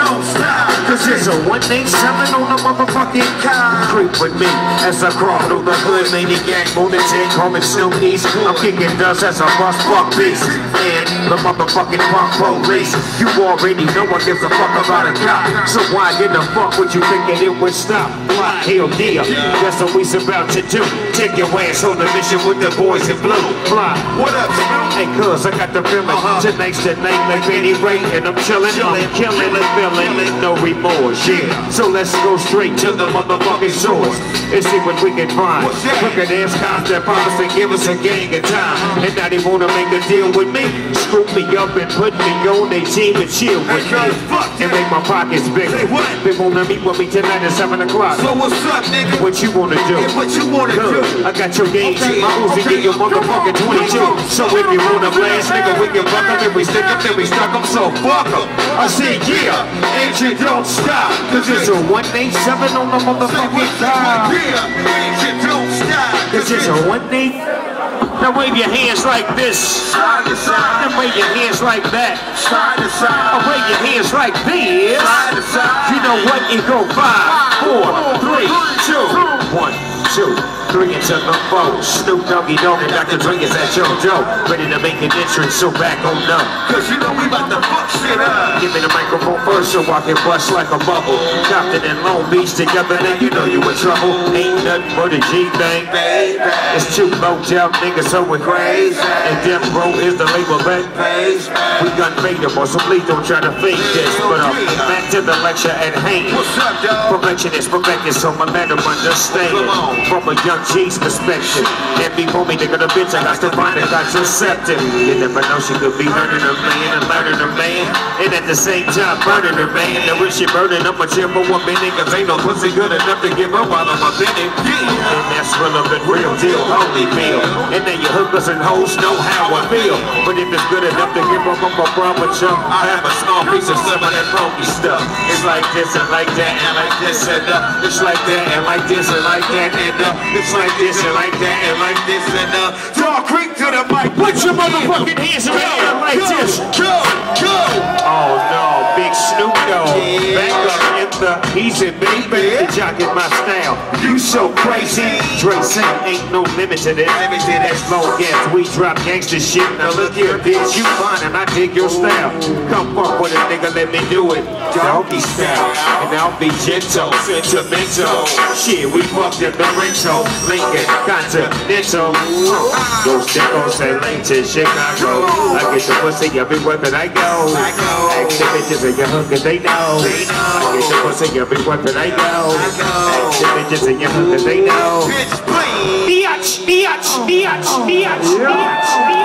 don't stop. Cause it's a 187 on the motherfucking car. Creep with me as I crawl through the hood. Maniac, lunatic, calling Snoopy's. I'm kicking dust as a bus fuck beast. And the motherfucking punk police. You already know I give a fuck about a cop. So why in the fuck would you think that it would stop? Fly, hell yeah. That's what we's about to do. Take your ass on the mission with the boys in blue. Fly. What up, Snoop? Hey, cuz I got the feeling Uh-huh. tonight's the night like Benny Ray and I'm chillin', I'm killing and feeling no yeah. So let's go straight to the motherfucking source and see what we can find. What's that? Look at this cops that promise to give us a gang of time, and now they wanna make a deal with me, scoop me up and put me on their team and chill with me, Hey, cuz, fuck and make my pockets bigger. They wanna meet with me tonight at seven o'clock. So what's up, nigga? What you wanna do? Hey, what you wanna do? I got your gauge, Okay, my Uzi okay, get your motherfucking 22. So if you wanna blast, nigga, we can fuck 'em. If we stick 'em, then we stuck 'em. So fuck 'em. I say, yeah, engine don't stop. Cause it's a 187 on the motherfucking what? car. Yeah, engine don't stop. Cause it's a 18. Now wave your hands like this. Side to side, Then wave your hands like that. side to side, wave your hands like this. side to side. You know what? It go five, four, three into the four. Snoop Doggy Dogg and Dr. Dre is at your Joe. Ready to make an entrance, so back on up. Cause you know we about to fuck shit up. Give me the microphone first so I can bust like a bubble. Compton and Long Beach together, then you know you in trouble. Ain't nothing but a G-Bang. Baby, It's two out niggas so we crazy. And Death Row is the label back page. We gun fadeable, so please don't try to fake this. But uh, back to the lecture at hand. what's up, dog? Perfection is perfected, so my man will understand. From a young G's perspective. And before me, nigga, the bitch, I got to find a contraceptive. You never know, she could be hurting her man and learning her man. And at the same time, burning her man. Now, if she burning, I'ma chill for one minute, cause ain't no pussy good enough to give up up in it. Yeah. And that's relevant, real deal, holy feel. And then your hookers and hoes know how I feel. But if it's good enough to give up, I'm a proper chump. I have a small piece of some of that funky stuff. It's like this and like that and like this and uh, it's like that and like this and like that and uh, it's like this and like that and like this and uh, Dog creep to the mic. put your motherfucking hands in the air like go, this. Go, go. Oh no, big Snoop Dogg. Back up in the easy baby. Yeah. The jocket my style. So crazy. Dre say ain't no limit to this. Limit to As long as we drop gangsta shit. Now look here, bitch. You fine and I dig your style. Come fuck with a nigga, let me do it. Doggy style. And I'll be gentle, sentimental. Shit, we fucked in the rental. Lincoln, Continental. Those link to Chicago. I get the pussy everywhere that I go. The bitches in your 'cause they know. They know. I'm a they know. And the bitches sing they know. Bitch, please. Biatch, biatch, biatch, biatch, biatch,